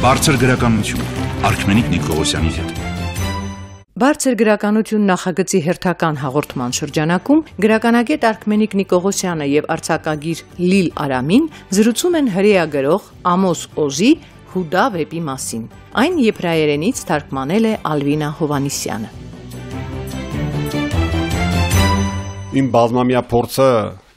Բարձր գրականություն Արքմենիկ Նիկողոսյանի հետ։ Բարձր գրականություն նախագծի հերթական հաղորդման շրջանակում գրականագետ Արքմենիկ Նիկողոսյանը եւ արձակագիր Լիլ Արամին զրուցում են հրեա գրող Ամոս Օզի Հուդա վեպի մասին։ Այն եբրայերենից թարգմանել է Ալվինա Հովանիսյանը։ Իմ բազմամյա փորձը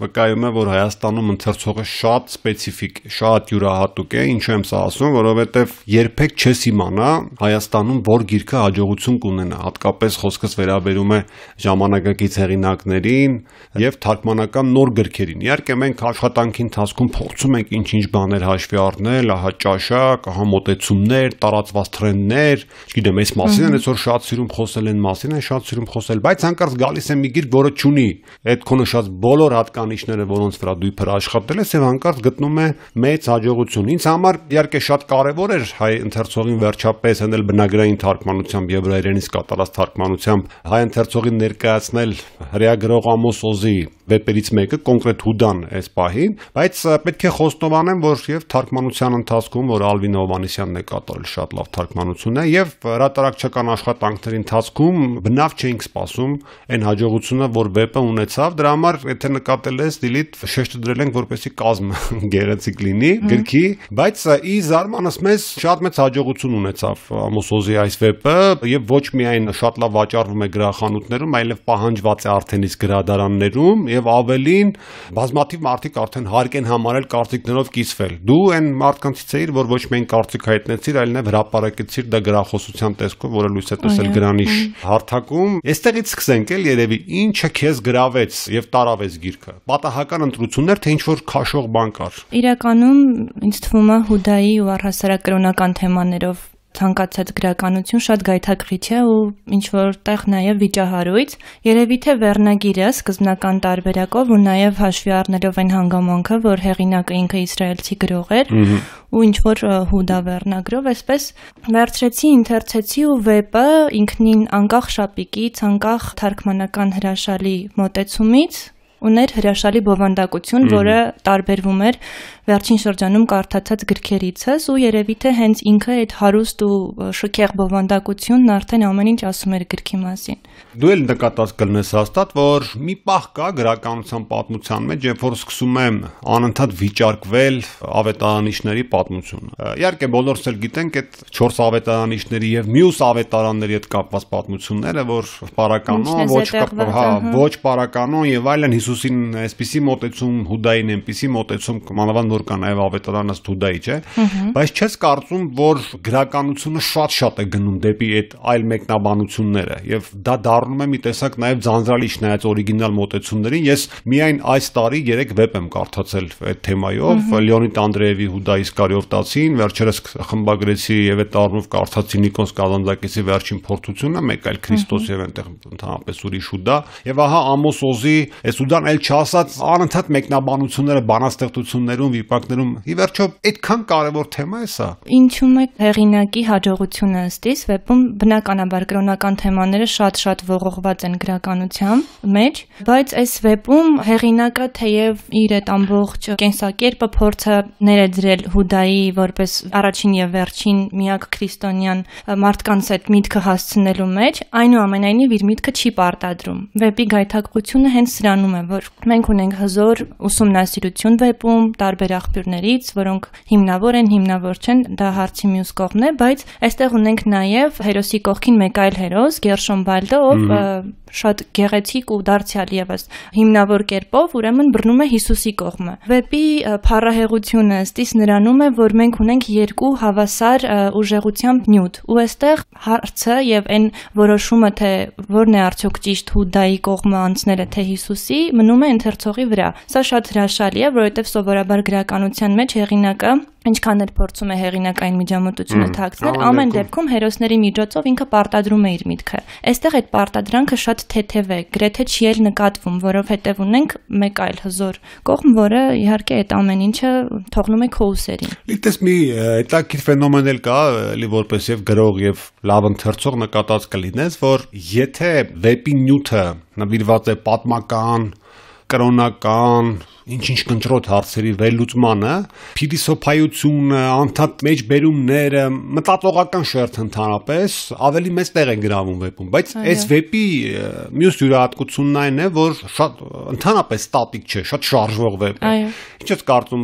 վկայում է, որ Հայաստանում ընթերցողը շատ սպეციფიկ, շատ յուրահատուկ է, ինչու եմ սա ասում, որովհետև երբեք չես իմանա Հայաստանում որ գիրքը հաջողություն կունենա, հատկապես խոսքս վերաբերում է ժամանակակից հեղինակներին եւ թարգմանական նոր գրքերին։ Իհարկե մենք աշխատանքի ընթացքում փորձում ենք ինչ-ինչ բաներ հաշվի առնել, ահա ճաշակ, ահա մոտեցումներ, տարածված տրենդներ, չգիտեմ, այս մասին են այսօր շատ սիրում խոսել են մասին են շատ սիրում խոսել, բայց հանկարծ գալիս է մի գիրք, որը ճունի այդ քոնը շատ բոլոր հատկանի հատկանիշները, որոնց վրա դու փր աշխատել ես եւ հանկարծ գտնում է մեծ հաջողություն։ Ինձ համար իհարկե շատ կարեւոր էր հայ ընթերցողին վերջապես հնել բնագրային թարգմանությամբ եբրայերենից կատարած թարգմանությամբ հայ ընթերցողին ներկայացնել հրեա գրող Ամոս Օզի վեպերից մեկը կոնկրետ Հուդան այս պահին, բայց պետք է խոստովանեմ, որ եւ թարգմանության ընթացքում, որ Ալվին Հովանեսյանն է կատարել շատ լավ թարգմանություն է եւ հրատարակչական աշխատանքների ընթացքում բնավ չենք սպասում այն հաջողությունը, որ վեպը ունեցավ, դրա համար եթե նկատել ես դիլիտ շեշտը դրել ենք որպեսի կազմ գեղեցիկ լինի գրքի, բայց ի զարմանս մեզ շատ մեծ հաջողություն ունեցավ Ամոսոզի այս վեպը եւ ոչ միայն շատ լավ վաճառվում է գրախանութներում, այլև պահանջված է արդեն իսկ գրադարաններում եւ ավելին բազմաթիվ մարդիկ արդեն հարկ են համարել կարծիքներով կիսվել։ Դու այն մարդկանցից էիր, որ ոչ միայն կարծիք հայտնեցիր, այլ նաեւ հրապարակեցիր դա գրախոսության տեսքով, որը լույս է տեսել գրանիշ հարթակում։ Այստեղից սկսենք էլ երևի ինչը քեզ գրավեց եւ տարավեց գիրքը պատահական ընտրություններ, թե ինչ որ քաշող բան կար։ Իրականում ինձ թվում է Հուդայի ու առհասարակ կրոնական թեմաներով ցանկացած գրականություն շատ գայթակղիչ է ու ինչ որտեղ նաև վիճահարույց։ Երևի թե վերնագիրը սկզբնական տարբերակով ու նաև հաշվի առնելով այն հանգամանքը, որ հեղինակը ինքը իսրայելցի գրող էր ու ինչ որ հուդա վերնագրով, այսպես վերցրեցի, ընթերցեցի ու վեպը ինքնին անկախ շապիկից, անկախ թարգմանական հրաշալի մոտեցումից ուներ հրաշալի բովանդակություն, որը տարբերվում էր վերջին շրջանում կարդացած գրքերիցս ու երևի թե հենց ինքը այդ հարուստ ու շքեղ բովանդակությունն արդեն ամեն ինչ ասում էր գրքի մասին։ Դու էլ նկատած կլնես հաստատ, որ մի պահ կա գրականության պատմության մեջ, երբ որ սկսում է անընդհատ վիճարկվել ավետարանիչների պատմությունը։ Իհարկե բոլորս էլ գիտենք այդ 4 ավետարանիչների եւ մյուս ավետարանների հետ կապված պատմությունները, որ պարականոն, ոչ հա, ոչ պարականոն եւ այլն Հիսուսին այսպիսի մոտեցում, Հուդային այնպիսի մոտեցում, մանավանդ որ կա նաև ավետարանս Թուդայի, չէ։ Բայց չես կարծում, որ գրականությունը շատ-շատ է գնում դեպի այդ այլ մեկնաբանությունները եւ դա դառնում է մի տեսակ նաև ձանձրալի չնայած օրիգինալ մոտեցումներին։ Ես միայն այս տարի 3 վեպ եմ կարդացել այդ թեմայով Լեոնիդ Անդրեևի Հուդա Իսկարիովտացին, վերջերս խմբագրեցի եւ այդ առումով կարդացի Նիկոս Կազանդակիսի վերջին փորձությունը, մեկ այլ Քրիստոս եւ այնտեղ ընդհանրապես ուրիշ Հուդա։ Եվ ահա Ամոս Օզի այս Հուդան էլ չասած անընդհատ մեկնաբանությունները բանաստեղծություններում վիպակներում ի վերջո այդքան կարևոր թեմա է սա։ Ինչու՞մ է հեղինակի հաջողությունը ըստիս վեպում բնականաբար կրոնական թեմաները շատ-շատ ողողված են գրականության մեջ, բայց այս վեպում հեղինակը թեև իր այդ ամբողջ կենսակերպը փորձը ներեძրել Հուդայի որպես առաջին եւ վերջին միակ քրիստոնյան մարդկանց այդ միտքը հասցնելու մեջ, այնուամենայնիվ իր միտքը չի պարտադրում։ Վեպի գայթակղությունը հենց սրանում է, որ մենք ունենք հզոր ուսումնասիրություն վեպում, տարբեր աղբյուրներից, որոնք հիմնավոր են, հիմնավոր չեն, դա հարցի մյուս կողմն է, բայց այստեղ ունենք նաև հերոսի կողքին մեկ այլ հերոս, Գերշոն Վալդը, ով շատ գեղեցիկ ու դարձյալ եւս հիմնավոր կերպով ուրեմն բռնում է Հիսուսի կողմը։ Վեպի փառահեղությունը ըստիս նրանում է, որ մենք ունենք երկու հավասար ուժեղությամբ նյութ, ու այստեղ հարցը եւ այն որոշումը թե որն է արդյոք ճիշտ Հուդայի կողմը անցնելը թե Հիսուսի մնում է ընթերցողի վրա։ Սա շատ հրաշալի է, որովհետեւ սովորաբար գրականության մեջ հեղինակը ինչքան էլ փորձում է հեղինակային միջամտությունը թաքցնել, ամեն դեպքում հերոսների միջոցով ինքը պարտադրում է իր միտքը։ Այստեղ այդ պարտադրանքը շատ թեթև է, գրեթե չի էլ նկատվում, որովհետև ունենք մեկ այլ հզոր կողմ, որը իհարկե այդ ամեն ինչը թողնում է քո ուսերին։ Իդես մի հետաքրքիր ֆենոմեն էլ կա, էլի որպես եւ գրող եւ լավ ընթերցող նկատած կլինես, որ եթե վեպի նյութը նվիրված է պատմական կրոնական, ինչ-ինչ կնճռոտ հարցերի վերլուծմանը, փիլիսոփայությունը, անդադ մեջբերումները, մտածողական շերտը ընդհանրապես ավելի մեծ տեղ է գրավում վեպում, բայց այս վեպի մյուս յուրահատկությունն այն է, որ շատ ընդհանրապես ստատիկ չէ, շատ շարժվող վեպ է։ Ինչ ես կարծում,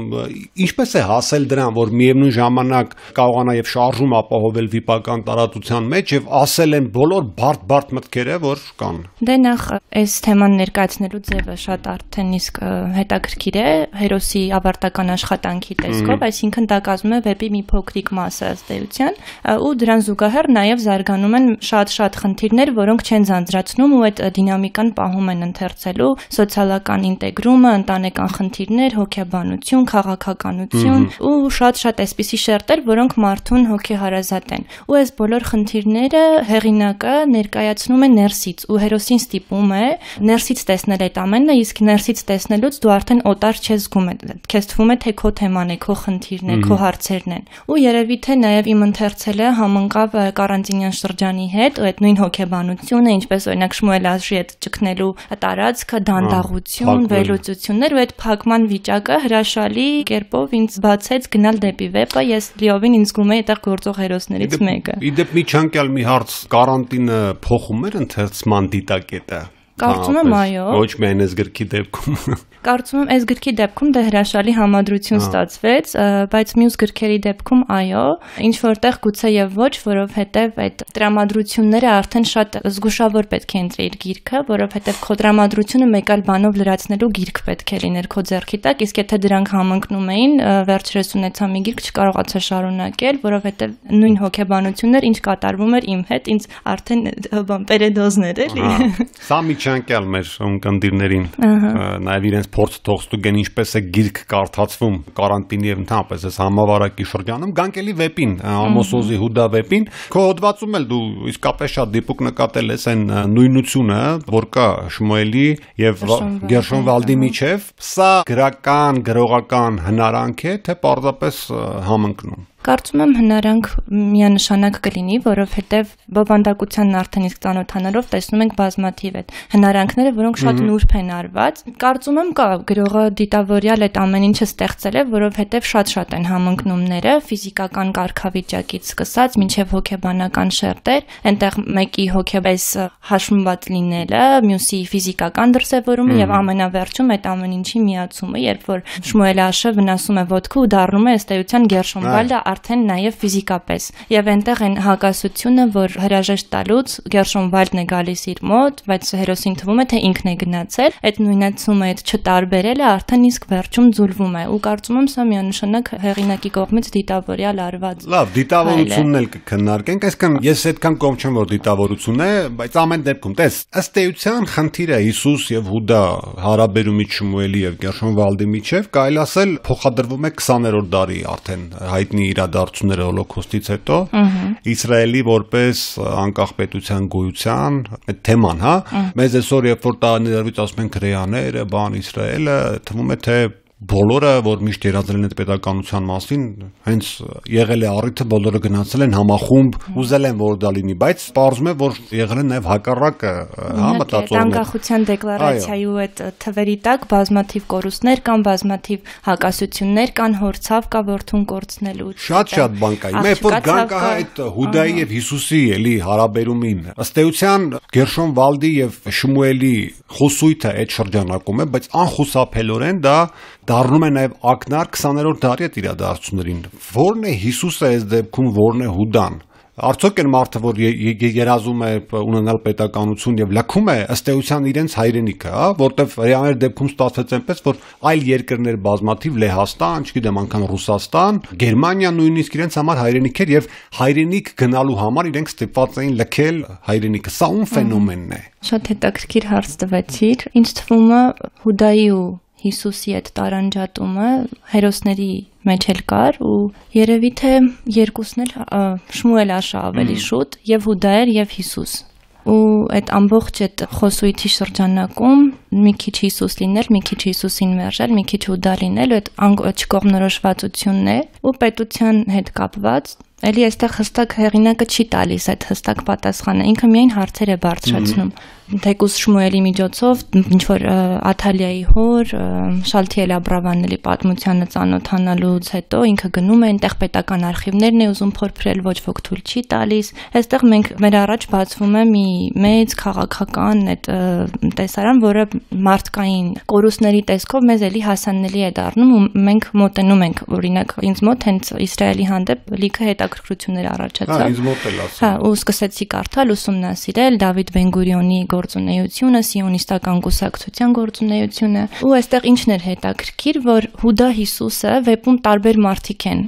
ինչպես է հասել դրան, որ միևնույն ժամանակ կարողանա եւ շարժում ապահովել վիպական տարածության մեջ եւ ասել են բոլոր բարդ-բարդ մտքերը, որ կան։ Դե նախ այս թեման ներկայացնելու ձևը շատ արդեն իսկ հետաքրքիր է հերոսի ավարտական աշխատանքի տեսքով, այսինքն դա կազմում է վեպի մի փոքրիկ մասը ըստ էության, ու դրան զուգահեռ նաեւ զարգանում են շատ-շատ խնդիրներ, որոնք չեն ձանձրացնում ու այդ դինամիկան պահում են ընթերցելու սոցիալական ինտեգրումը, ընտանեկան խնդիրներ, հոգեբանություն, քաղաքականություն ու շատ-շատ այսպիսի շերտեր, որոնք մարդուն հոգեհարազատ են։ Ու այս բոլոր խնդիրները հեղինակը ներկայացնում է ներսից ու հերոսին ստիպում է ներսից տեսնել այդ ամենը, իսկ ներսից տեսնելուց դու արդեն օտար չես զգում։ Քեզ թվում է թե քո թեման է, քո խնդիրն է, քո հարցերն են։ Ու երևի թե նաև իմ ընթերցելը համընկավ կարանտինյան շրջանի հետ, ու այդ նույն հոգեբանությունը, ինչպես օրինակ Շմուել Աշի հետ ճկնելու տարածքը, դանդաղություն, վերլուծություններ ու այդ փակման վիճակը հրաշալի կերպով ինձ բացեց գնալ դեպի վեպը։ Ես լիովին ինձ զգում եի այդտեղ գործող հերոսներից մեկը։ Իդեպ միջանկյալ մի հարց. Կարանտինը փոխում էր ընթերցման դիտակետը։ Կարծում եմ այո։ Ոչ միայն այս գրքի դեպքում։ Կարծում եմ այս գրքի դեպքում դա հրաշալի համադրություն ստացվեց, բայց մյուս գրքերի դեպքում այո, ինչ որտեղ գուցե եւ ոչ, որովհետեւ այդ տրամադրությունները արդեն շատ զգուշավոր պետք է ընտրեիր գիրքը, որովհետեւ քո տրամադրությունը մեկ այլ բանով լրացնելու գիրք պետք է լիներ քո ձեռքի տակ, իսկ եթե դրանք համընկնում էին, վերջերս ունեցա մի գիրք չկարողացա շարունակել, որովհետեւ նույն հոգեբանություններ ինչ կատարվում էր իմ հետ, ինձ արդեն բան պերեդոզներ էլի։ Սա միջանկյալ մեր ունկնդիրներին նաև իրենց փորձ թողստուգեն ինչպես է գիրք կարդացվում կարանտինի եւ ընդհանրապես այս համավարակի շրջանում գանկելի վեպին Ամոսոզի Հուդա վեպին քո հոդվածում էլ դու իսկապես շատ դիպուկ նկատել ես այն նույնությունը որ կա Շմուելի եւ Գերշոն Վալդի միջև սա գրական գրողական հնարանք է թե պարզապես համընկնում Կարծում եմ հնարանք միանշանակ կլինի, որովհետև բովանդակությանն արդեն իսկ ծանոթանալով տեսնում ենք բազմաթիվ այդ հնարանքները, որոնք շատ նուրբ են արված։ Կարծում եմ կա գրողը դիտավորյալ այդ ամեն ինչը ստեղծել է, որովհետև շատ-շատ են համընկնումները ֆիզիկական կարգավիճակից սկսած մինչև հոգեբանական շերտեր, այնտեղ մեկի հոգեբես հաշմված լինելը, մյուսի ֆիզիկական դրսևորումը եւ ամենավերջում այդ ամեն ինչի միացումը, երբ որ Շմուել Աշը վնասում է ոտքը ու դառնում է ըստ էության Գերշոնվալդը արդեն նաև ֆիզիկապես։ Եվ այնտեղ այն հակասությունը, որ հրաժեշտ տալուց Գերշոն Վալդն է գալիս իր մոտ, բայց հերոսին թվում է թե ինքն է գնացել, այդ նույնացումը, այդ չտարբերելը արդեն իսկ վերջում ձուլվում է ու կարծում եմ սա միանշանակ հեղինակի կողմից դիտավորյալ արված։ Լավ, դիտավորությունն էլ կքննարկենք, այսինքն ես այդքան կողմ չեմ որ դիտավորություն է, բայց ամեն դեպքում տես, ըստ էության խնդիրը Հիսուս եւ Հուդա հարաբերումից Շմուելի եւ Գերշոն Վալդի միջև կարելի ասել փոխադրվում է 20-րդ դարի արդեն հայտնի իրադարձությունները հոլոկոստից հետո Իսրայելի որպես անկախ պետության գոյության թեման, հա, մեզ այսօր երբ որ տարիներից ասում են քրեաները, բան Իսրայելը, թվում է թե բոլորը, որ միշտ երազել են այդ պետականության մասին, հենց եղել է առիթը, բոլորը գնացել են համախումբ, հա։ ուզել են որ դա լինի, բայց պարզվում է, որ եղել են նաև հակառակը, հա մտածողներ։ Անկախության դեկլարացիայու այդ թվերի տակ բազմաթիվ կորուստներ կան, բազմաթիվ հակասություններ կան, հորցավ կա ворթուն կորցնելու։ Շատ-շատ բան կա։ Մեկ որ գանք հա այդ Հուդայի եւ Հիսուսի էլի հարաբերումին։ Ըստ էության Գերշոն Վալդի եւ Շմուելի խոսույթը այդ շրջանակում է, բայց անխուսափելորեն դա դառնում է նաև ակնար 20-րդ դարի այդ իրադարձություններին։ Որն է Հիսուսը այս դեպքում, որն է Հուդան։ Արդյոք այն մարդը, որ երազում է ունենալ պետականություն եւ լքում է ըստ էության իրենց հայրենիքը, հա, որտեվ ռեալներ դեպքում ստացվեց այնպես, որ այլ երկրներ բազմաթիվ Լեհաստան, չգիտեմ, անգամ Ռուսաստան, Գերմանիա նույնիսկ իրենց համար հայրենիք էր եւ հայրենիք գնալու համար իրենք ստիպված էին լքել հայրենիքը։ Սա ում ֆենոմենն է։ Շատ հետաքրքիր հարց տվեցիր։ Ինչ թվում է Հուդայի ու Հիսուսի այդ տարանջատումը հերոսների մեջ էլ կար ու երևի թե երկուսն էլ Շմուել Աշա ավելի շուտ եւ Հուդա էր եւ Հիսուս ու այդ ամբողջ այդ խոսույթի շրջանակում մի քիչ Հիսուս լինել, մի քիչ Հիսուսին մերժել, մի քիչ Հուդա լինել, այդ չկողմնորոշվածությունն է ու պետության հետ կապված Էլի այստեղ հստակ հեղինակը չի տալիս այդ հստակ պատասխանը։ Ինքը միայն հարցեր է բարձրացնում։ թեկուս Շմուելի միջոցով ինչ որ Աթալիայի հոր Շալթիել Աբրավանելի պատմությանը ծանոթանալուց հետո ինքը գնում է այնտեղ պետական արխիվներն է ուզում փորփրել, ոչ ոք թույլ չի տալիս։ Այստեղ մենք մեր առաջ բացվում է մի մեծ քաղաքական այդ տեսարան, որը մարդկային կորուստների տեսքով մեզ էլի հասանելի է դառնում ու մենք մոտենում ենք օրինակ ինձ մոտ հենց Իսրայելի հանդեպ լիքը հետաքրքրություններ առաջացավ։ Հա, ինձ մոտ էլ ասում։ Հա, ու սկսեցի կարդալ, ուսումնասիրել Դավիթ Բեն-Գուրիոնի գործունեությունը, սիոնիստական կուսակցության գործունեությունը, ու այստեղ ինչն էր հետաքրքիր, որ Հուդա Հիսուսը վեպում տարբեր մարդիկ են։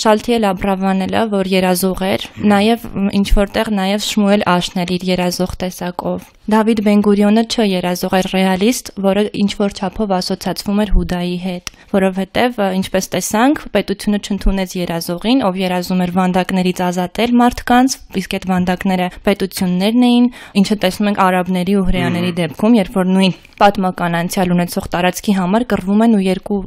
Շալթիել Աբրավանելը, որ երազող էր, նաև ինչ որտեղ նաև Շմուել Աշնել իր երազող տեսակով։ Դավիթ Բեն-Գուրիոնը չէ երազող, այլ ռեալիստ, որը ինչ որ չափով ասոցացվում էր Հուդայի հետ, որովհետև ինչպես տեսանք, պետությունը չընդունեց երազողին, ով երազում էր վանդակներից ազատել մարդկանց, իսկ այդ վանդակները պետություններն էին, ինչը տեսնում ենք արաբների ու հրեաների դեպքում, երբ որ նույն պատմական անցյալ ունեցող տարածքի համար կռվում են ու երկու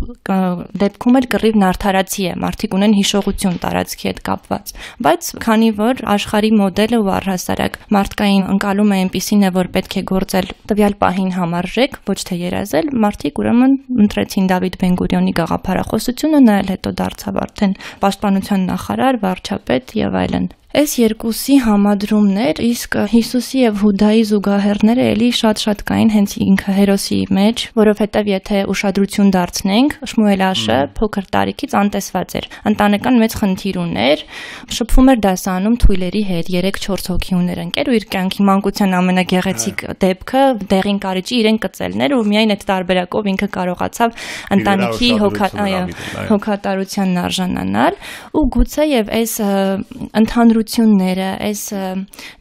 դեպքում էլ կռիվն արդարացի է, մարդիկ ունեն հիշողություն տարածքի հետ կապված։ Բայց քանի որ աշխարհի մոդելը ու առհասարակ մարդկային ընկալում է այնպեսին է, որ պետք է գործել տվյալ պահին համարժեք, ոչ թե երազել, մարդիկ ուրեմն ընտրեցին Դավիթ Բեն-Գուրիոնի գաղափարախոսությունը, նա էլ հետո դարձավ արդեն պաշտպանության նախարար, վարչապետ եւ այլն։ Այս երկուսի համադրումներ, իսկ Հիսուսի եւ Հուդայի զուգահեռները էլի շատ-շատ կային հենց ինքը հերոսի մեջ, որովհետեւ եթե ուշադրություն դարձնենք, Շմուելաշը փոքր տարիքից անտեսված էր։ Ընտանեկան մեծ խնդիր ուներ, շփվում էր դասանում թույլերի հետ, 3-4 հոգի ուներ ընկեր ու իր կյանքի մանկության ամենագեղեցիկ դեպքը դեղին կարիճի իրեն կծելներ ու միայն այդ տարբերակով ինքը կարողացավ ընտանիքի հոգատարությանն արժանանալ ու գուցե եւ այս ընդհանուր կրթությունները, այս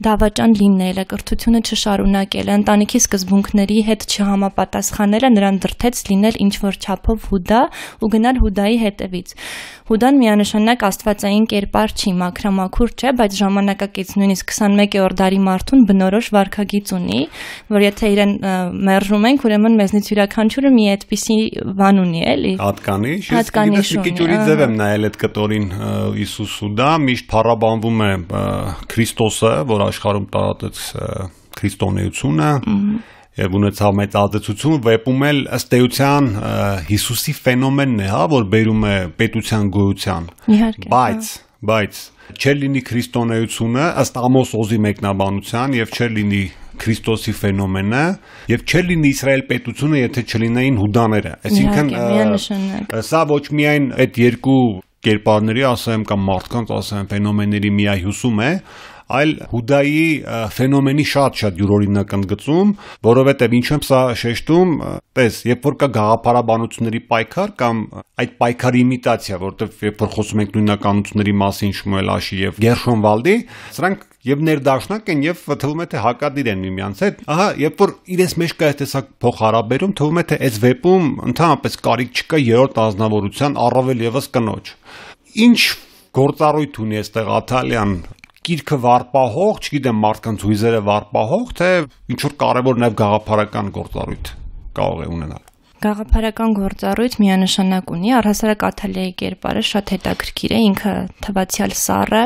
դավաճան լինելը, կրթությունը չշարունակելը, ընտանիքի սկզբունքների հետ չհամապատասխանելը նրան դրթեց լինել ինչ որ չափով հուդա ու գնալ հուդայի հետևից։ Հուդան միանշանակ աստվածային կերպար չի, մաքրամաքուր չէ, բայց ժամանակակից նույնիսկ 21-րդ դարի մարդուն բնորոշ վարքագիծ ունի, որ եթե իրեն մերժում ենք, ուրեմն մեզնից յուրաքանչյուրը մի այդպիսի բան ունի, էլի։ Հատկանիշ, իսկ մի քիչ ուրի ձև եմ նայել այդ կտորին Հիսուս Հուդա, միշտ փառաբանվում է Քրիստոսը, որ աշխարհում տարածեց քրիստոնեությունը եւ ունեցավ մեծ ազդեցություն վեպում էլ ըստ էության Հիսուսի ֆենոմենն է, հա, որ բերում է պետության գոյության։ Իհարկե։ Բայց, բայց չէր լինի քրիստոնեությունը ըստ Ամոս Օզի մեկնաբանության եւ չէր լինի Քրիստոսի ֆենոմենը եւ չէր լինի Իսրայել պետությունը, եթե չլինեին հուդաները։ Այսինքն սա ոչ միայն այդ երկու կերպարների, ասեմ կամ մարդկանց, ասեմ, ֆենոմենների միահյուսում է, այլ Հուդայի ֆենոմենի շատ-շատ յուրօրինակ ընդգծում, որովհետև ինչ եմ սա շեշտում, տես, երբ որ կա գաղափարաբանությունների պայքար կամ այդ պայքարի իմիտացիա, որովհետև երբ որ խոսում ենք նույնականությունների մասին Շմուել Աշի եւ Գերշոն Վալդի, սրանք եւ ներդաշնակ են եւ թվում է թե հակադիր են միմյանց հետ։ Ահա, երբ որ իրենց մեջ կա այս տեսակ փոխհարաբերում, թվում է թե այս վեպում ընդհանրապես կարիք չկա երրորդ ազնվորության առավել եւս կնոջ։ Ինչ գործառույթ ունի այստեղ Աթալյան գիրքը վարպահող, չգիտեմ, մարդկանց հույզերը վարպահող, թե ինչ որ կարևոր նաև գաղափարական գործառույթ կարող է ունենալ։ Գաղափարական գործառույթ միանշանակ ունի, առհասարակ Աթալիայի կերպարը շատ հետաքրքիր է, ինքը թվացial սառը,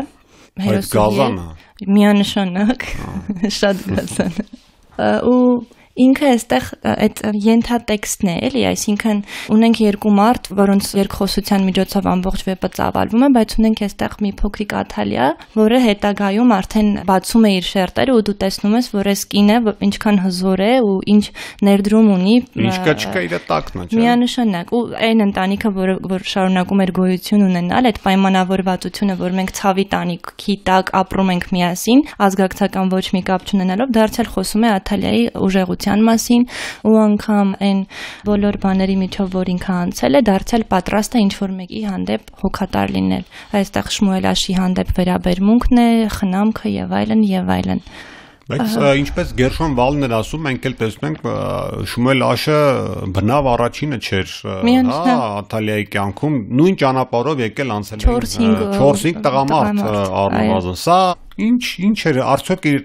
հերոսի միանշանակ շատ գազան ու ինքը այստեղ այդ ենթատեքստն է, էլի, այսինքն ունենք երկու մարդ, որոնց երկխոսության միջոցով ամբողջ վեպը ծավալվում է, բայց ունենք այստեղ մի փոքրիկ աթալիա, որը հետագայում արդեն բացում է իր շերտերը ու դու տեսնում ես, որ այս կինը ինչքան հզոր է ու ինչ ներդրում ունի։ Ինչ կա չկա իր տակն է, չէ՞։ Միանշանակ ու այն ընտանիքը, որը որ շարունակում էր գոյություն ունենալ, այդ պայմանավորվածությունը, որ մենք ցավի տանիքի տակ ապրում ենք միասին, ազգակցական ոչ մի կապ չունենալով, դարձյալ խոսում է Աթալիայի ուժեղության կրթության մասին ու անգամ այն բոլոր բաների միջով, որ ինքը անցել է, դարձյալ պատրաստ է ինչ որ մեկի հանդեպ հոգատար լինել։ Այստեղ Շմուել Աշի հանդեպ վերաբերմունքն է, խնամքը եւ այլն եւ այլն։ Բայց ինչպես Գերշոն Վալն էր ասում, մենք էլ տեսնում ենք Շմուել Աշը բնավ առաջինը չէր, հա, Իտալիայի կյանքում նույն ճանապարհով եկել անցել 4-5 տղամարդ առնվազն։ Սա ինչ ինչ էր արդյոք իր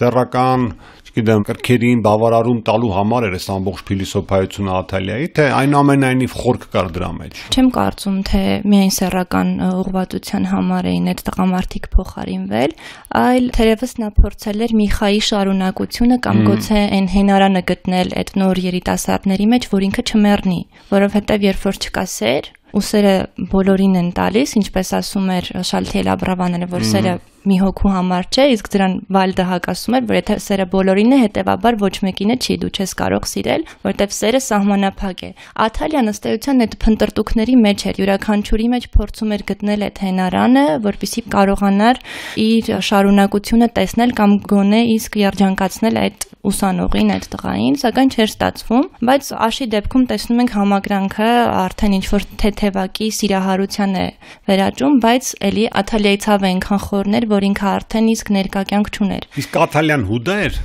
սեռական չգիտեմ, կրքերին բավարարում տալու համար էր այս ամբողջ փիլիսոփայությունը Աթալիայի, թե այնուամենայնիվ խորք կար դրա մեջ։ Չեմ կարծում, թե միայն սեռական ուղղվածության համար էին այդ տղամարդիկ փոխարինվել, այլ թերևս նա փորձել էր Միխայի շարունակությունը կամ գուցե այն հենարանը գտնել այդ նոր երիտասարդների մեջ, որ ինքը չմեռնի, որովհետև երբ որ չկա սեր, ուսերը բոլորին են տալիս, ինչպես ասում էր Շալթիել Աբրավանանը, որ սերը մի հոգու համար չէ, իսկ դրան Վալդը հակասում էր, որ եթե սերը բոլորին է, հետեւաբար ոչ մեկին է չի, դու չես կարող սիրել, որովհետև սերը սահմանափակ է։ Աթալյան ըստ էության այդ փնտրտուքների մեջ էր, յուրաքանչյուրի մեջ փորձում էր գտնել այդ հենարանը, որպիսի կարողանար իր շարունակությունը տեսնել կամ գոնե իսկ երջանկացնել այդ ուսանողին, այդ տղային, սակայն չէր ստացվում, բայց աշի դեպքում տեսնում ենք համակրանքը արդեն ինչ որ թեթևակի սիրահարության է վերաճում, բայց էլի Աթալիայի ցավը այնքան խորն էր, որ ինքը արդեն իսկ ներկա կյանք չուներ։ Իսկ Աթալյան հուդա էր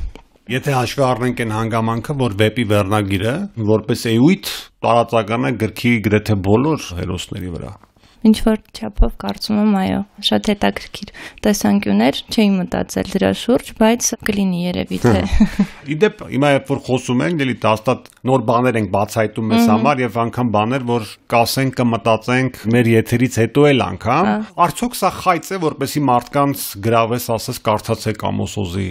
Եթե հաշվի առնենք այն հանգամանքը, որ վեպի վերնագիրը որպես էույթ տարածական է գրքի գրեթե բոլոր հերոսների վրա ինչ որ չափով կարծում եմ այո շատ հետաքրքիր տեսանկյուններ չէի մտածել դրա շուրջ բայց կլինի երևի թե իդեպ հիմա երբ որ խոսում ենք դելի տաստատ նոր բաներ ենք բացայտում մեզ համար եւ անգամ բաներ որ կասենք կմտածենք մեր եթերից հետո էլ անգամ արդյոք սա խայծ է որպեսի մարդկանց գրավես ասես կարդացեք Ամոսոզի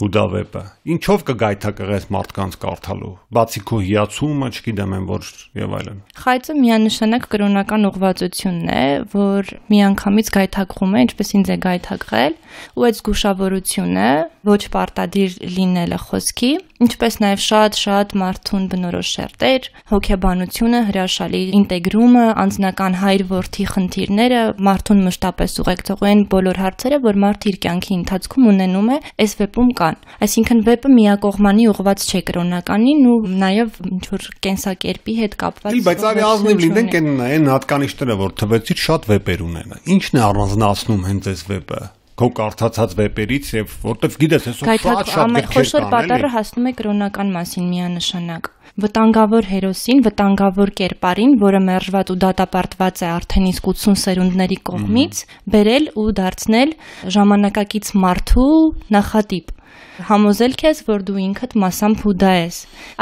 հուդավեպը։ Ինչով կգայթակղես մարդկանց կարդալու։ Բացի քո հիացումը, չգիտեմ եմ որ եւ այլն։ Խայծը միանշանակ կրոնական ուղղվածությունն է, որ միանգամից գայթակղում է, ինչպես ինձ է գայթակղել, ու այդ զգուշավորությունը, ոչ պարտադիր լինելը խոսքի, ինչպես նաև շատ-շատ մարդուն բնորոշ շերտեր, հոգեբանությունը, հրաշալի ինտեգրումը, անձնական հայր-որդի խնդիրները, մարդուն մշտապես ուղեկցող են բոլոր հարցերը, որ մարդը իր կյանքի ընթացքում ունենում է, այս վեպում կան։ Այսինքն վեպը միակողմանի ուղված չէ կրոնականին ու նաև ինչ որ կենսակերպի հետ կապված։ Բայց արի ազնիվ լինենք այն այն հատկանիշները, որ թվեցիր շատ վեպեր ունեն։ Ինչն է առանձնացնում հենց այս վեպը քո կարդացած վեպերից եւ որտեվ գիտես այսօր շատ շատ գրքեր կան։ Խոշոր պատառը հասնում է կրոնական մասին միանշանակ վտանգավոր հերոսին, վտանգավոր կերպարին, որը մերժված ու դատապարտված է արդեն իսկ 80 սերունդների կողմից, բերել ու դարձնել ժամանակակից մարդու նախատիպ համոզել քեզ, որ դու ինքդ մասամբ հուդա ես։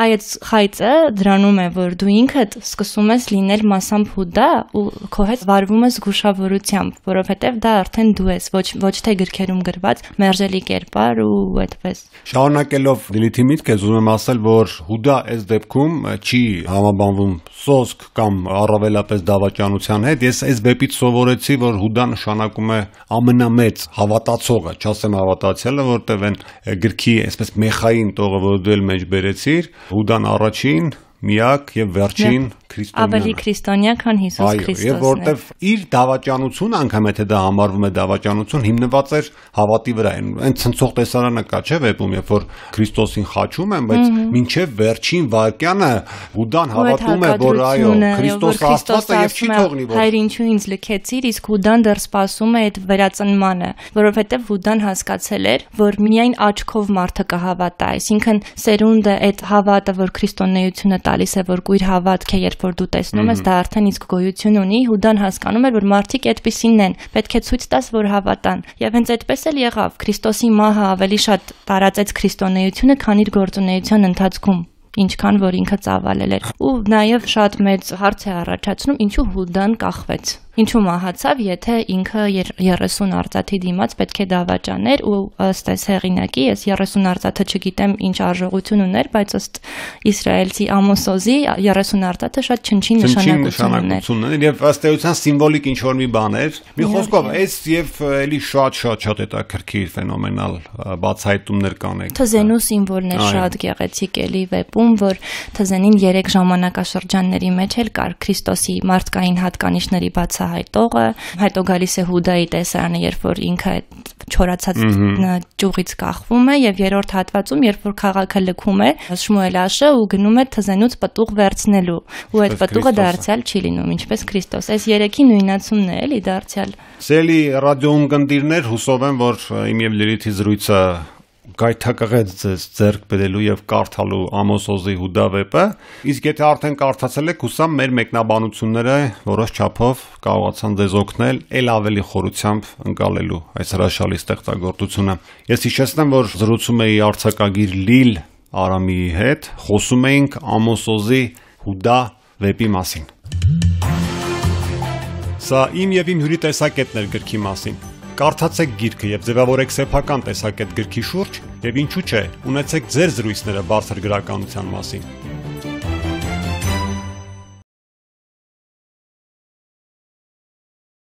Այդ խայծը դրանում է, որ դու ինքդ սկսում ես լինել մասամբ հուդա ու քո հետ վարվում ես զգուշավորությամբ, որովհետև դա արդեն դու ես, ոչ ոչ թե գրքերում գրված մերժելի կերպար ու այդպես։ Շարունակելով Դիլիթի միտքը, ուզում եմ ասել, որ հուդա այս դեպքում չի համաբանվում սոսկ կամ առավելապես դավաճանության հետ։ Ես այս վեպից սովորեցի, որ հուդա նշանակում է ամենամեծ հավատացողը, չասեմ հավատացյալը, որտեղ են գրքի այսպես մեխային տողը, որ դու էլ մեջ բերեցիր, Հուդան առաջին, միակ եւ վերջին քրիստոնյա։ Ավելի քրիստոնյա, քան Հիսուս Քրիստոսն է։ Այո, եւ որտեվ իր դավաճանություն, անգամ եթե դա համարվում է դավաճանություն, հիմնված էր հավատի վրա։ Այն ցնցող տեսարանը կա, չէ՞, վեպում, երբ որ Քրիստոսին խաչում են, բայց մինչև վերջին վարքյանը Հուդան հավատում է, որ այո, Քրիստոս Աստված է եւ չի թողնի որ։ Հայր, ինչու ինձ լքեցիր, իսկ Հուդան դեռ սպասում է այդ վերածնմանը, որովհետեւ Հուդան հասկացել էր, որ միայն աչքով մարդը կհավատա, այսինքն սերունդը այդ հավատը, որ քրիստոնեությունը տալիս է, որ գույր հավատք է, երբ որ դու տեսնում ես, դա արդեն իսկ գոյություն ունի, Հուդան հասկանում էր, որ մարդիկ այդպեսինն են, պետք է ցույց տաս, որ հավատան։ Եվ հենց այդպես էլ եղավ։ Քրիստոսի մահը ավելի շատ տարածեց քրիստոնեությունը, քան իր գործունեության ընթացքում ինչքան որ ինքը ծավալել էր։ Ու նաև շատ մեծ հարց է առաջացնում, ինչու Հուդան կախվեց Ինչու մահացավ, եթե ինքը 30 արծաթի դիմաց պետք է դավաճաներ ու ըստ այս հեղինակի, ես 30 արծաթը չգիտեմ ինչ արժողություն ուներ, բայց ըստ իսրայելցի Ամոսոզի 30 արծաթը շատ չնչին նշանակություն ուներ եւ ըստ էության սիմվոլիկ ինչ որ մի բան էր։ Մի խոսքով, այս եւ էլի շատ շատ հետաքրքիր ֆենոմենալ բացահայտումներ կան եք։ Թզենու սիմվոլներ շատ գեղեցիկ էլի վեպում, որ թզենին 3 ժամանակաշրջանների մեջ էլ կար Քրիստոսի մարդկային հատկանիշների բաց բացահայտողը, հետո գալիս է Հուդայի տեսարանը, երբ որ ինքը այդ չորացած ճյուղից կախվում է եւ երրորդ հատվածում, երբ որ քաղաքը լքում է, Շմուել Աշը ու գնում է թզենուց պտուղ վերցնելու, ու այդ պտուղը դարձյալ չի լինում, ինչպես Քրիստոս։ Այս երեքի նույնացումն է, էլի դարձյալ։ Սելի ռադիոընկերներ հուսով եմ, որ իմ եւ Լիլիթի զրույցը գայթակղեց ձեզ ձեռք բերելու եւ կարդալու Ամոս Օզի Հուդա վեպը, իսկ եթե արդեն կարդացել եք, հուսամ մեր մեկնաբանությունները որոշ չափով կարողացան ձեզ օգնել ել ավելի խորությամբ ընկալելու այս հրաշալի ստեղծագործությունը։ Ես հիշեցնեմ, որ զրուցում էի արցակագիր Լիլ Արամիի հետ, խոսում էինք Ամոս Օզի Հուդա վեպի մասին։ Սա իմ եւ իմ հյուրի տեսակետն էր գրքի մասին։ Կարդացեք գիրքը եւ ձևավորեք սեփական տեսակետ գրքի շուրջ եւ ինչու՞ չէ, ունեցեք ձեր զրույցները բարձր գրականության մասին։